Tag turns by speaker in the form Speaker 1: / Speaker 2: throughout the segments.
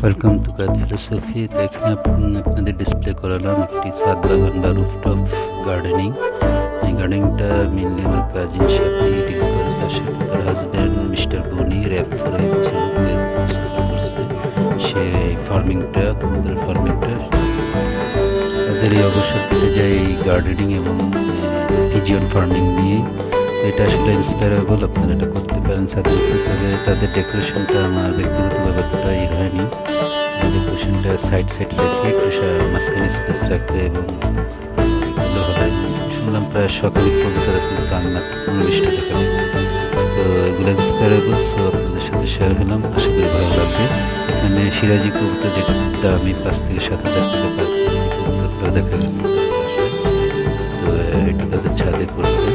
Speaker 1: Welcome to কাদ philosophy তো এখানে আপনাদের ডিসপ্লে করালাম একটি ছাদ বাগান বা রুফটপ গার্ডেনিং এই গার্ডেনিংটা মেনলি আমার কাজিন সাথে করে তার সাথে তার হাজব্যান্ড মিস্টার বনি র্যাপ করে ছেলেকে করছে সে ফার্মিংটা কবুতর ফার্মিংটা তাদের এই অবসর যায় এই গার্ডেনিং এবং পিজিয়ন ফার্মিং নিয়ে এটা আসলে ইন্সপায়ারেবল আপনারা এটা করতে পারেন। সাথে তবে তাদের ডেকোরেশনটা আমার ব্যক্তিগতভাবে অতটা ইয়ে হয়নি। ডেকোরেশনটা সাইড সাইড রেখে একটু মাঝখানে স্পেস রাখবে এবং শুনলাম প্রায় শতাধিক কবুতর আছে কিন্তু আমি উনিশটা টাকা তো এগুলো ইন্সপায়ারেবল সো আপনাদের সাথে শেয়ার হলাম। আশা করি ভালো লাগবে। এখানে সিরাজি কবুতর যেটা দামি পাঁচ থেকে সাত হাজার টাকা দেখা গেছে তো এটা তাদের ছাদে করছে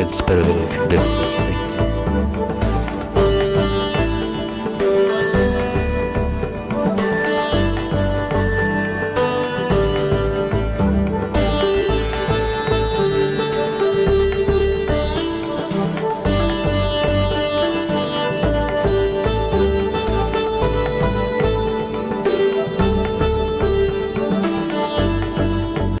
Speaker 1: তাদের